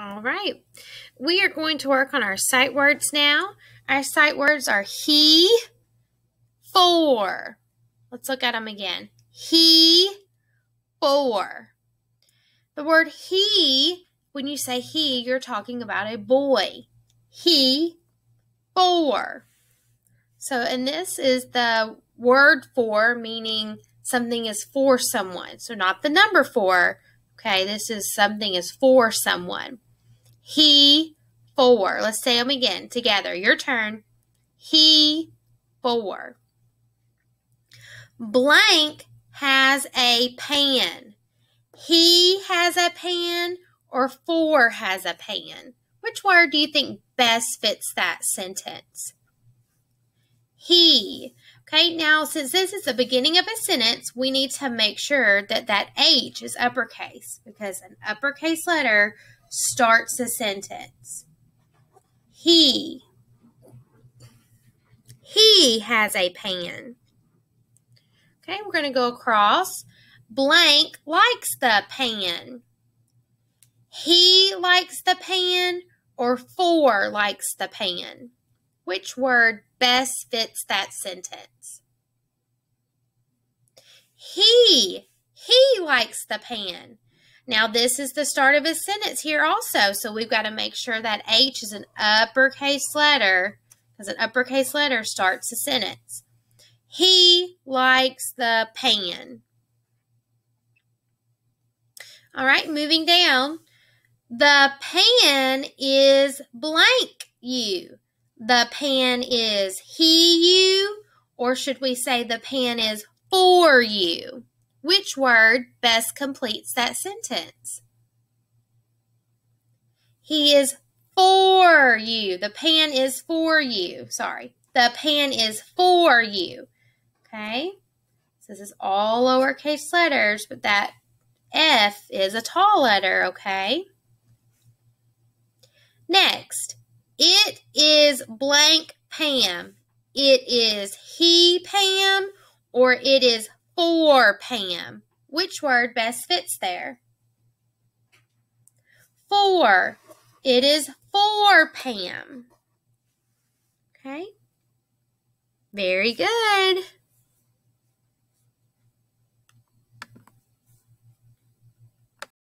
All right. We are going to work on our sight words now. Our sight words are he, for. Let's look at them again. He, for. The word he, when you say he, you're talking about a boy. He, for. So, and this is the word for, meaning something is for someone. So, not the number four. Okay, this is something is for someone. He, for. Let's say them again together. Your turn. He, for. Blank has a pan. He has a pan or for has a pan. Which word do you think best fits that sentence? He. Okay, now since this is the beginning of a sentence, we need to make sure that that H is uppercase because an uppercase letter starts a sentence. He. He has a pan. Okay, we're going to go across. Blank likes the pan. He likes the pan or for likes the pan. Which word best fits that sentence? He. He likes the pan. Now, this is the start of a sentence here also, so we've got to make sure that H is an uppercase letter because an uppercase letter starts a sentence. He likes the pan. All right, moving down. The pan is blank you. The pan is he you, or should we say the pan is for you? Which word best completes that sentence? He is for you. The pan is for you. Sorry. The pan is for you. Okay? So this is all lowercase letters, but that F is a tall letter, okay? Next, it is blank Pam. It is he Pam or it is for Pam. Which word best fits there? For. It is for Pam. Okay. Very good.